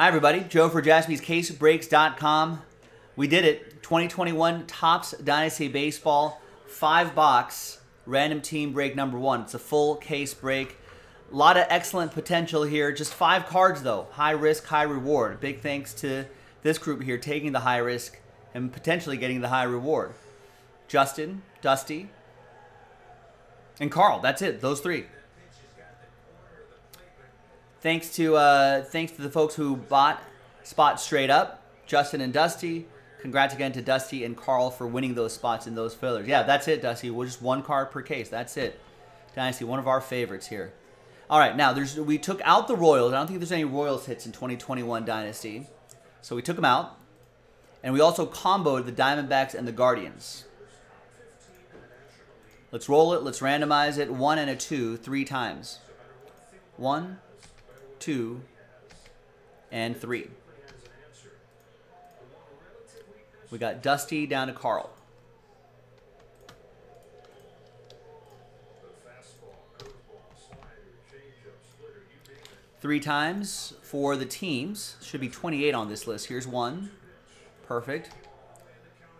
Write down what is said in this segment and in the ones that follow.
Hi, everybody. Joe for jaspyscasebreaks.com. We did it. 2021 Topps Dynasty Baseball, five box, random team break number one. It's a full case break. A lot of excellent potential here. Just five cards, though. High risk, high reward. Big thanks to this group here taking the high risk and potentially getting the high reward. Justin, Dusty, and Carl. That's it. Those three. Thanks to uh, thanks to the folks who bought spot straight up, Justin and Dusty. Congrats again to Dusty and Carl for winning those spots in those fillers. Yeah, that's it, Dusty. We're just one card per case. That's it. Dynasty, one of our favorites here. All right, now there's we took out the Royals. I don't think there's any Royals hits in 2021 Dynasty, so we took them out, and we also comboed the Diamondbacks and the Guardians. Let's roll it. Let's randomize it. One and a two, three times. One, two, and three. We got Dusty down to Carl. Three times for the teams. Should be 28 on this list. Here's one. Perfect.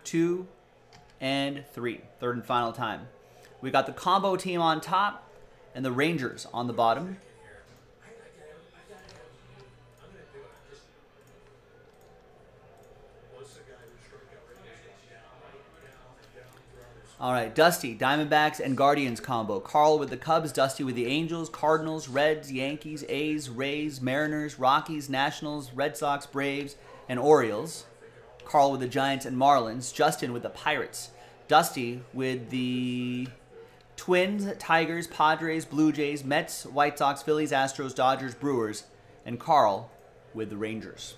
Two and three. Third and final time. We got the combo team on top and the Rangers on the bottom. All right, Dusty, Diamondbacks and Guardians combo. Carl with the Cubs, Dusty with the Angels, Cardinals, Reds, Yankees, A's, Rays, Mariners, Rockies, Nationals, Red Sox, Braves, and Orioles. Carl with the Giants and Marlins. Justin with the Pirates. Dusty with the Twins, Tigers, Padres, Blue Jays, Mets, White Sox, Phillies, Astros, Dodgers, Brewers, and Carl with the Rangers.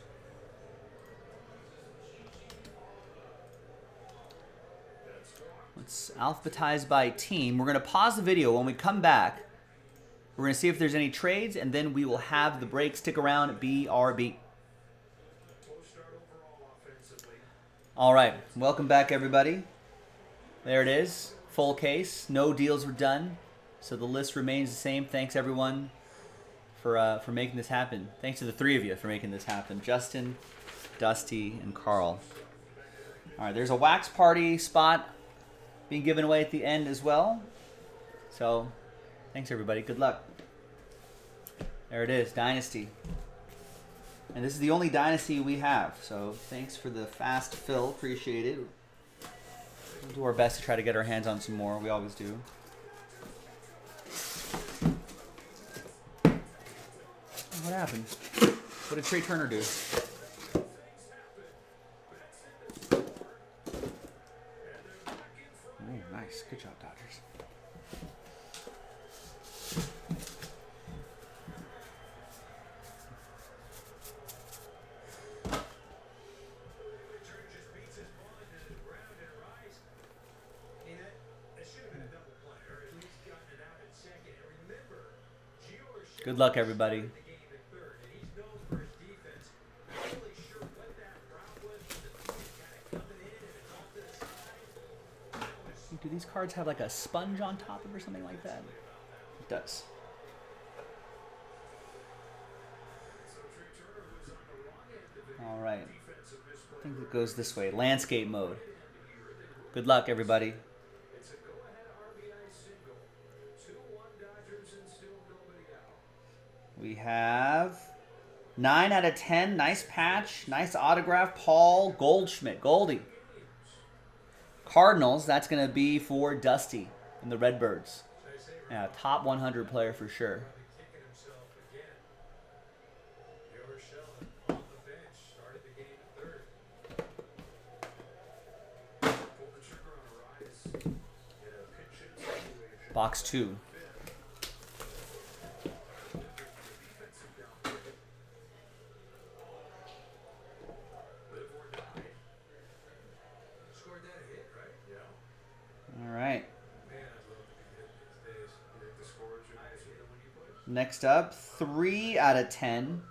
Let's alphabetize by team. We're going to pause the video. When we come back, we're going to see if there's any trades, and then we will have the break. Stick around, BRB. All right, welcome back, everybody. There it is, full case. No deals were done, so the list remains the same. Thanks, everyone, for uh, for making this happen. Thanks to the three of you for making this happen. Justin, Dusty, and Carl. All right, there's a wax party spot being given away at the end as well. So, thanks everybody. Good luck. There it is, Dynasty. And this is the only Dynasty we have. So, thanks for the fast fill. Appreciate it. We'll do our best to try to get our hands on some more. We always do. What happened? What did Trea Turner do? Nice. Good job, Dodgers. Good luck, everybody. Do these cards have like a sponge on top of or something like that? It does. All right. I think it goes this way. Landscape mode. Good luck, everybody. We have 9 out of 10. Nice patch. Nice autograph. Paul Goldschmidt. Goldie. Cardinals, that's going to be for Dusty and the Redbirds. Yeah, top 100 player for sure. Box two. All right. Next up, three out of ten.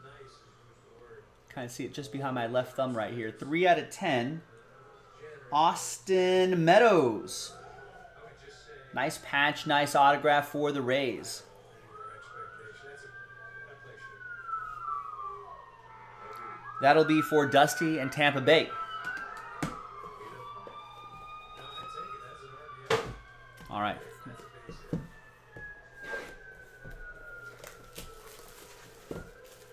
Kind of see it just behind my left thumb right here. Three out of ten. Austin Meadows. Nice patch, nice autograph for the Rays. That'll be for Dusty and Tampa Bay. All right. Three more to go. So the big thing though, the two walks. You know, just like we go back to that inning where they scored earlier, the fifth, two walks. Either the three passes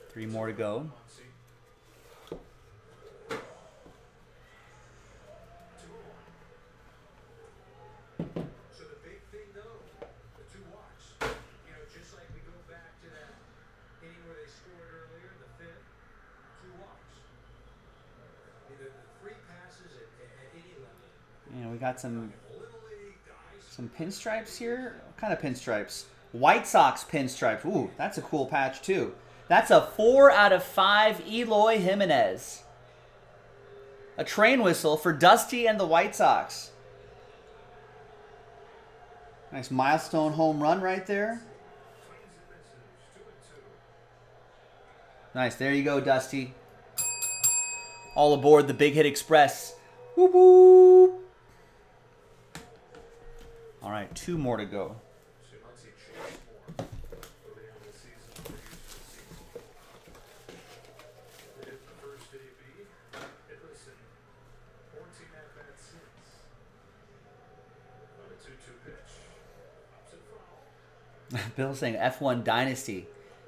at, at any level. And we got some some pinstripes here. What kind of pinstripes? White Sox pinstripes. Ooh, that's a cool patch too. That's a four out of five Eloy Jimenez. A train whistle for Dusty and the White Sox. Nice milestone home run right there. Nice. There you go, Dusty. All aboard the Big Hit Express. Whoop whoop. All right, two more to go. So you might see Chase more early on the season than they used to see. They hit the first AB, hitless in 14 at bats since. On a 2-2 pitch. Opposite foul. Bill's saying F1 Dynasty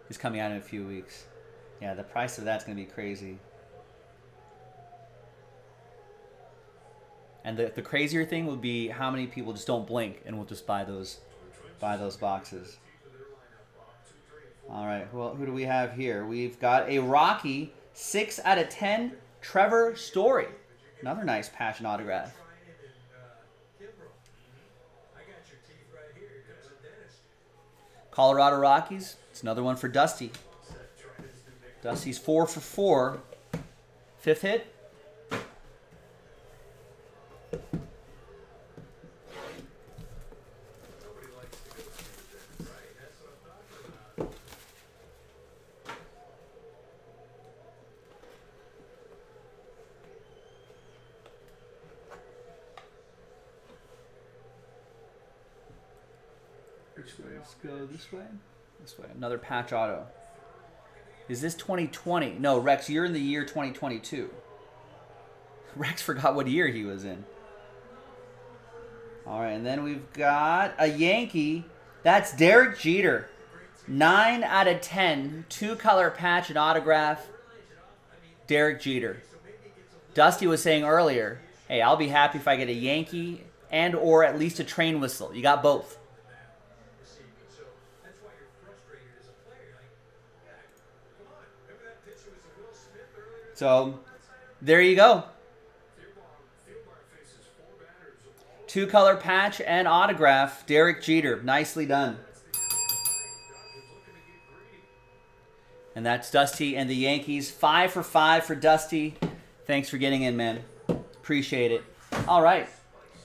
is coming out in a few weeks. Yeah, the price of that's going to be crazy. And the, the crazier thing would be how many people just don't blink and will just buy those buy those boxes. All right, well, who do we have here? We've got a Rocky 6 out of 10 Trevor Story. Another nice passion autograph. Trying it in uh, Kimbrough. I got your teeth right here. Here comes a dentist. Colorado Rockies. It's another one for Dusty. Dusty's four for four. Fifth hit. Nobody likes to go see the dentist, right? That's what I'm talking about. Which way? Let's go this way. This way. Another patch auto. Is this 2020? No, Rex, you're in the year 2022. Rex forgot what year he was in. All right, and then we've got a Yankee. That's Derek Jeter. 9 out of 10. Two color patch and autograph. Derek Jeter. Dusty was saying earlier, hey, I'll be happy if I get a Yankee and or at least a train whistle. You got both. receiving. So that's why you're frustrated as a player. Like, yeah, come on. Remember that pitch that was to Will Smith earlier? So there you go. Two color patch and autograph. Derek Jeter. Nicely done. And that's Dusty and the Yankees. Five for five for Dusty. Thanks for getting in, man. Appreciate it. All right.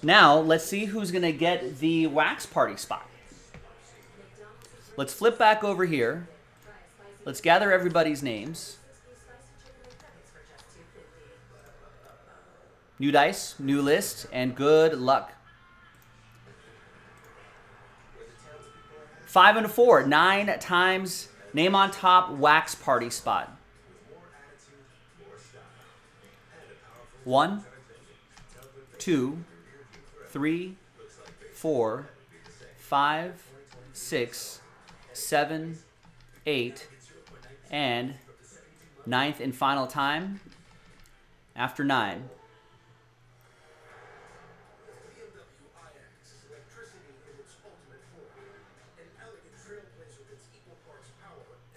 Now, let's see who's going to get the wax party spot. Let's flip back over here. Let's gather everybody's names. New dice, new list, and good luck. Five and a four, nine times name on top wax party spot. One, two, three, four, five, six, seven, eight, and ninth and final time after nine.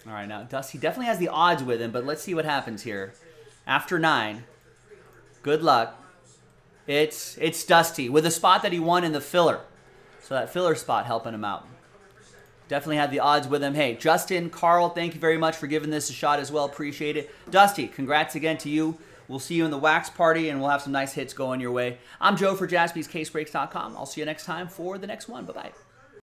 All right, now Dusty definitely has the odds with him, but let's see what happens here. After nine, good luck. It's it's Dusty with a spot that he won in the filler, so that filler spot helping him out. Definitely had the odds with him. Hey, Justin, Carl, thank you very much for giving this a shot as well. Appreciate it. Dusty, congrats again to you. We'll see you in the wax party, and we'll have some nice hits going your way. I'm Joe for JaspysCaseBreaks.com. I'll see you next time for the next one. Bye bye.